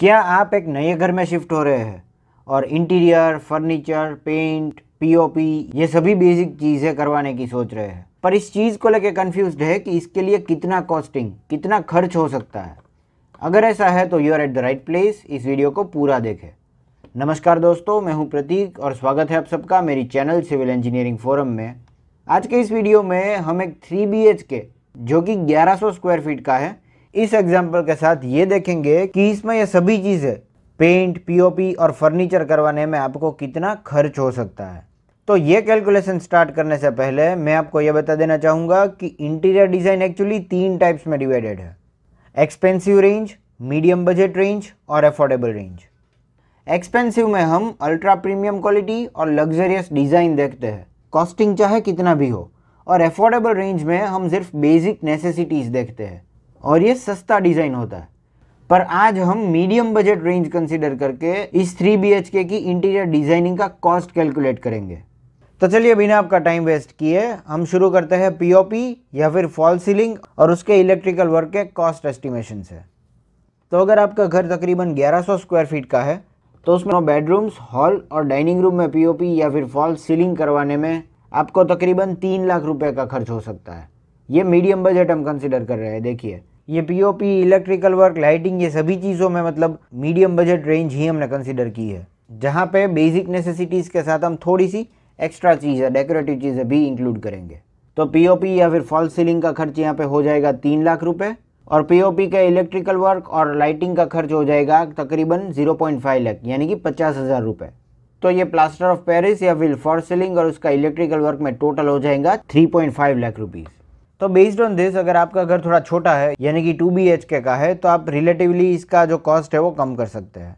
क्या आप एक नए घर में शिफ्ट हो रहे हैं? और इंटीरियर, फर्नीचर, पेंट पीओपी ये सभी बेसिक चीज़ें करवाने की सोच रहे हैं। पर इस चीज़ को लेकर कंफ्यूज है कि इसके लिए कितना कॉस्टिंग कितना खर्च हो सकता है। अगर ऐसा है तो you are at the right place इस वीडियो को पूरा देखें। नमस्कार दोस्तों, मैं हूँ प्रतीक और स्वागत है आप सबका मेरी चैनल सिविल इंजीनियरिंग फोरम में। आज के इस वीडियो में हम एक थ्री बी के जो कि 1100 स्क्वायर फीट का है इस एग्ज़ाम्पल के साथ ये देखेंगे कि इसमें ये सभी चीज़ें पेंट पीओपी और फर्नीचर करवाने में आपको कितना खर्च हो सकता है। तो ये कैलकुलेशन स्टार्ट करने से पहले मैं आपको ये बता देना चाहूँगा कि इंटीरियर डिज़ाइन एक्चुअली तीन टाइप्स में डिवाइडेड है। Expensive range medium budget range और अफोर्डेबल रेंज एक्सपेंसिव में हम अल्ट्रा प्रीमियम क्वालिटी और लग्जरियस डिज़ाइन देखते हैं। कॉस्टिंग चाहे कितना भी हो। और अफोर्डेबल रेंज में हम सिर्फ़ बेसिक नेसेसिटीज़ देखते हैं। और ये सस्ता डिज़ाइन होता है। पर आज हम मीडियम बजट रेंज कंसीडर करके इस थ्री बी की इंटीरियर डिज़ाइनिंग का कॉस्ट कैलकुलेट करेंगे। तो चलिए, बिना आपका टाइम वेस्ट किए, हम शुरू करते हैं पीओपी या फिर फॉल सीलिंग और उसके इलेक्ट्रिकल वर्क के कॉस्ट एस्टिमेशन से। तो अगर आपका घर तकरीबन 1100 स्क्वायर फीट का है तो उसमें बेडरूम्स हॉल और डाइनिंग रूम में पीओपी या फिर फॉल सीलिंग करवाने में आपको तकरीबन तीन लाख रुपए का खर्च हो सकता है। ये मीडियम बजट हम कंसिडर कर रहे हैं, देखिए। ये पीओपी इलेक्ट्रिकल वर्क लाइटिंग ये सभी चीज़ों में मतलब मीडियम बजट रेंज ही हमने कंसिडर की है। जहाँ पे बेसिक नेसेसिटीज़ के साथ हम थोड़ी सी एक्स्ट्रा चीज़ें डेकोरेटिव चीज़ें भी इंक्लूड करेंगे। तो पीओपी या फिर फॉल सीलिंग का खर्च यहाँ पे हो जाएगा तीन लाख रुपए और पीओपी का इलेक्ट्रिकल वर्क और लाइटिंग का खर्च हो जाएगा तकरीबन 0.5 लाख यानी कि पचास हज़ार रुपये तो ये प्लास्टर ऑफ़ पेरिस या फिर फॉर सीलिंग और उसका इलेक्ट्रिकल वर्क में टोटल हो जाएगा 3.5 लाख रुपीज़ तो बेस्ड ऑन दिस अगर आपका घर थोड़ा छोटा है, यानी कि टू बी एच के का है तो आप रिलेटिवली इसका जो कॉस्ट है वो कम कर सकते हैं।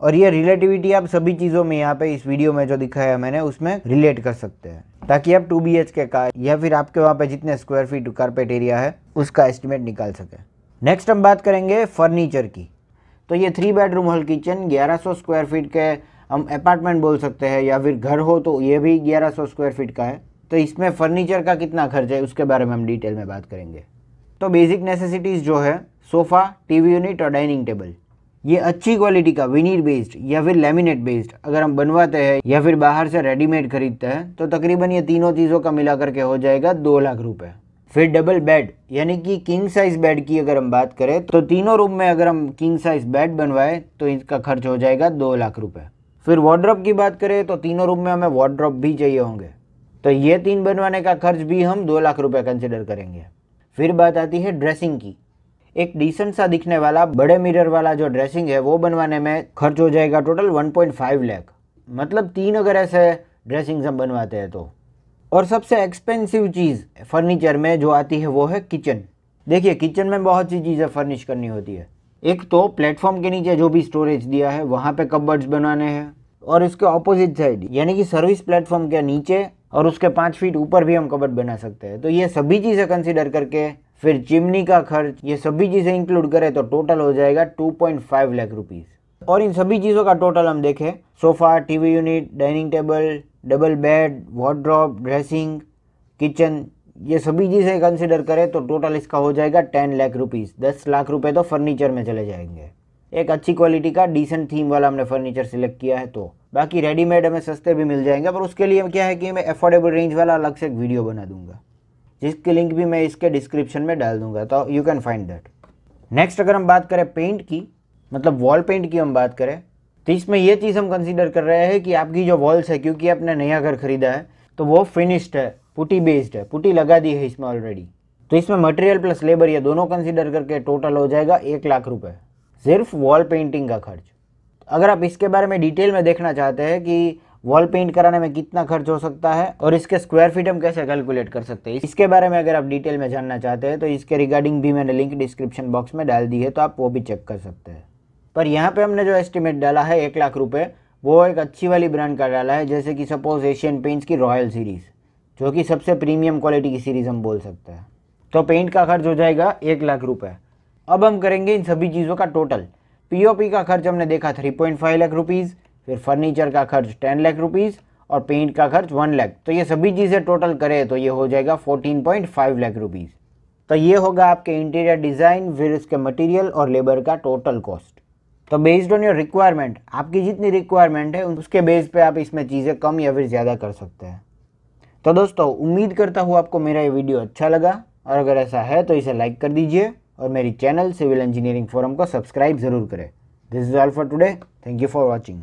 और ये रिलेटिविटी आप सभी चीज़ों में यहाँ पे इस वीडियो में जो दिखाया मैंने, उसमें रिलेट कर सकते हैं। ताकि आप टू बी एच के का या फिर आपके वहाँ पे जितने स्क्वायर फीट कारपेट एरिया है, उसका एस्टिमेट निकाल सके। नेक्स्ट हम बात करेंगे फर्नीचर की। तो ये three bedroom hall kitchen 1100 square feet के हम अपार्टमेंट बोल सकते हैं, या फिर घर हो तो ये भी 1100 स्क्वायर फीट का है। तो इसमें फर्नीचर का कितना खर्च है, उसके बारे में हम डिटेल में बात करेंगे। तो बेसिक नेसेसिटीज़ जो है सोफ़ा टीवी यूनिट और डाइनिंग टेबल ये अच्छी क्वालिटी का विनीर बेस्ड या फिर लेमिनेट बेस्ड अगर हम बनवाते हैं या फिर बाहर से रेडीमेड खरीदते हैं तो तकरीबन ये तीनों चीज़ों का मिला करके हो जाएगा दो लाख रुपए। फिर डबल बेड यानी कि किंग साइज़ बेड की अगर हम बात करें तो तीनों रूम में अगर हम किंग साइज़ बेड बनवाए तो इसका खर्च हो जाएगा दो लाख रुपए। फिर वार्ड्रॉप की बात करें तो तीनों रूम में हमें वार्ड्रॉप भी चाहिए होंगे। तो ये तीन बनवाने का खर्च भी हम दो लाख रुपए कंसिडर करेंगे। फिर बात आती है ड्रेसिंग की। एक डिसेंट सा दिखने वाला, बड़े मिरर वाला जो ड्रेसिंग है, वो बनवाने में खर्च हो जाएगा टोटल 1.5 लाख मतलब तीन अगर ऐसे ड्रेसिंग हम बनवाते हैं तो। और सबसे एक्सपेंसिव चीज़ फर्नीचर में जो आती है, वो है किचन देखिए किचन में बहुत सी चीज़ें फर्निश करनी होती है। एक तो प्लेटफॉर्म के नीचे जो भी स्टोरेज दिया है, वहाँ पे कबर्ड्स बनाने हैं। और इसके ऑपोजिट साइड यानी कि सर्विस प्लेटफॉर्म के नीचे और उसके पाँच फीट ऊपर भी हम कबर्ड बना सकते हैं। तो ये सभी चीज़ें कंसिडर करके, फिर चिमनी का खर्च, ये सभी चीज़ें इंक्लूड करें तो टोटल हो जाएगा 2.5 लाख रुपीज़ और इन सभी चीज़ों का टोटल हम देखें sofa TV unit dining table double bed wardrobe dressing kitchen ये सभी चीज़ें कंसिडर करें तो टोटल इसका हो जाएगा टेन लाख रुपीज़ दस लाख रुपए तो फर्नीचर में चले जाएँगे। एक अच्छी क्वालिटी का डिसेंट थीम वाला हमने फर्नीचर सिलेक्ट किया है तो। बाकी रेडीमेड हमें सस्ते भी मिल जाएँगे, पर उसके लिए क्या है कि मैं अफोर्डेबल रेंज वाला अलग से एक वीडियो बना दूँगा, जिसकी लिंक भी मैं इसके डिस्क्रिप्शन में डाल दूँगा तो you can find that next अगर हम बात करें पेंट की मतलब वॉल पेंट की हम बात करें तो इसमें यह चीज़ हम कंसिडर कर रहे हैं कि आपकी जो वॉल्स है, क्योंकि आपने नया घर खरीदा है तो वो फिनिश्ड है, पुटी बेस्ड है, पुटी लगा दी है इसमें ऑलरेडी तो इसमें मटेरियल प्लस लेबर ये दोनों कंसिडर करके टोटल हो जाएगा एक लाख रुपए। सिर्फ़ वॉल पेंटिंग का खर्च। अगर आप इसके बारे में डिटेल में देखना चाहते हैं कि वॉल पेंट कराने में कितना खर्च हो सकता है और इसके स्क्वायर फीट हम कैसे कैलकुलेट कर सकते हैं, इसके बारे में अगर आप डिटेल में जानना चाहते हैं तो इसके रिगार्डिंग भी मैंने लिंक डिस्क्रिप्शन बॉक्स में डाल दी है तो आप वो भी चेक कर सकते हैं। पर यहाँ पे हमने जो एस्टिमेट डाला है, एक लाख रुपये वो एक अच्छी वाली ब्रांड का डाला है, जैसे कि सपोज़ एशियन पेंट्स की रॉयल सीरीज़ जो कि सबसे प्रीमियम क्वालिटी की सीरीज़ हम बोल सकते हैं। तो पेंट का खर्च हो जाएगा एक लाख रुपये अब हम करेंगे इन सभी चीज़ों का टोटल पीओपी का खर्च हमने देखा three point five lakh rupees फिर फर्नीचर का खर्च टेन लाख रुपीज़ और पेंट का खर्च वन लाख तो ये सभी चीज़ें टोटल करें तो ये हो जाएगा fourteen point five lakh rupees तो ये होगा आपके इंटीरियर डिज़ाइन फिर इसके मटेरियल और लेबर का टोटल कॉस्ट तो बेस्ड ऑन योर रिक्वायरमेंट आपकी जितनी रिक्वायरमेंट है, उसके बेस पर आप इसमें चीज़ें कम या फिर ज़्यादा कर सकते हैं। तो दोस्तों, उम्मीद करता हूँ आपको मेरा ये वीडियो अच्छा लगा, और अगर ऐसा है तो इसे लाइक कर दीजिए। और मेरी चैनल सिविल इंजीनियरिंग फोरम को सब्सक्राइब ज़रूर करें। This is all for today thank you for watching